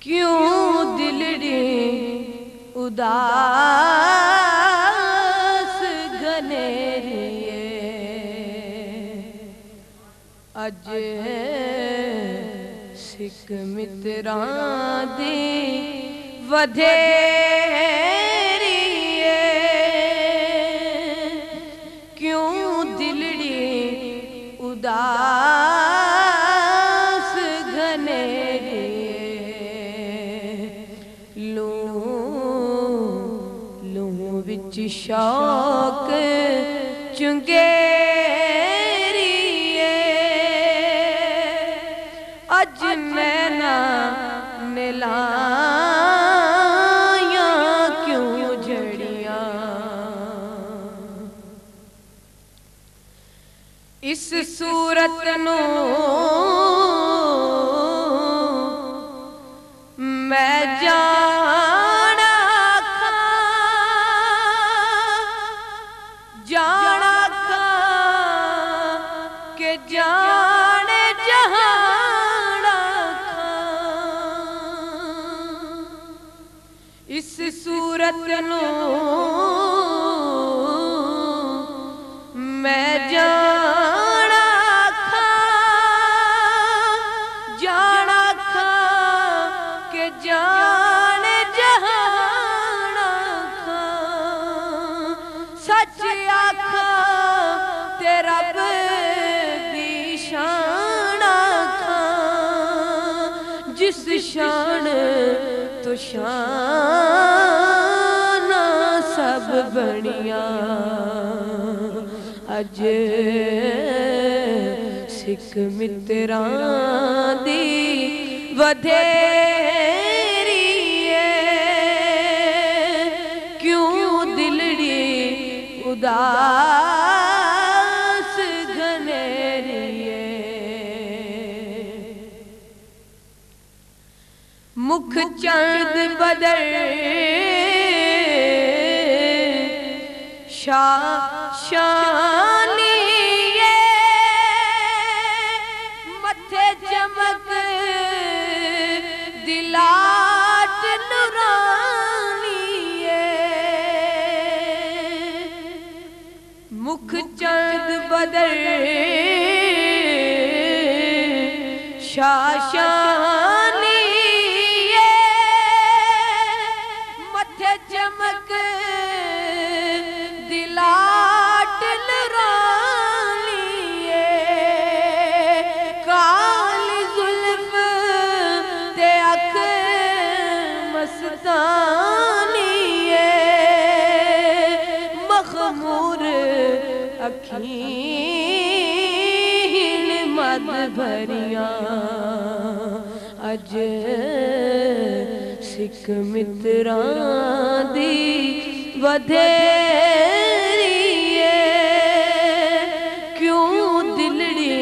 ਕਿਉਂ ਦਿਲ ਰੇ ਉਦਾਸ ਘਨੇਰੀਏ ਅਜ ਸਿੱਖ ਮਿੱਤਰਾਂ ਦੀ ਵਧੇ ਉਦਾਸ ਘਨੇ ਲੂ ਲੂ ਵਿੱਚ ਸ਼ੌਕ ਚੁੰਗੇਰੀਏ ਅੱਜ ਮੈਂ ਨਾ اس صورت نو میں جانا کھا جانا کھا کہ جانے جہانا کھا اس صورت نو سچ آکھا تے رب دی شان آکھا جس شان تو شان سب بنیاں اج سکھ متران دی ودھیریے اداس گنیریے مکھ چند بدر شاہ شاہ مکھ چند بدر شاشانی متھے چمک دلاٹ لرانی کالی ظلف تے اکھ مستانی مخمور اکھین مد بھریاں اج سکھ متران دی ودھیریے کیوں دلڑی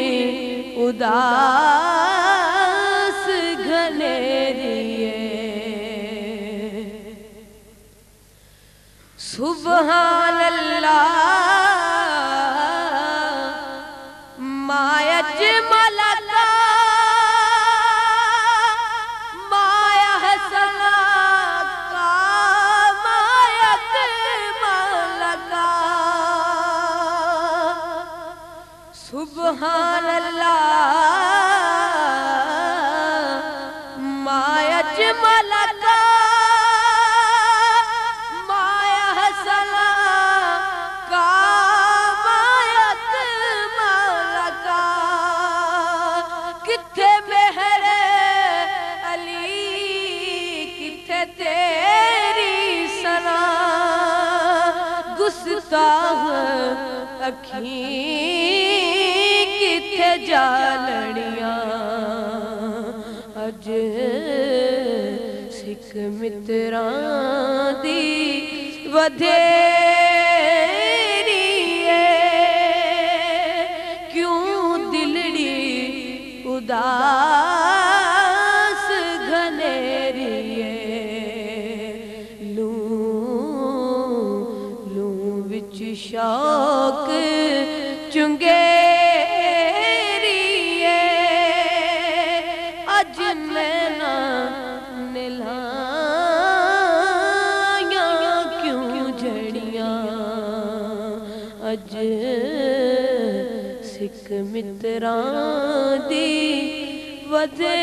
اداس گھنیریے سبحان اللہ ਗੁਸਤਾਖ ਅੱਖੀ ਕਿੱਥੇ ਜਾ ਲੜੀਆਂ ਅੱਜ ਸਿੱਖ ਮਿੱਤਰਾਂ ਦੀ ਵਧੇਰੀ ਏ ਕਿਉਂ ਦਿਲੜੀ ਉਦਾਸ شوق چنگے اج لینا نلایا اج سکھ متران دی ودے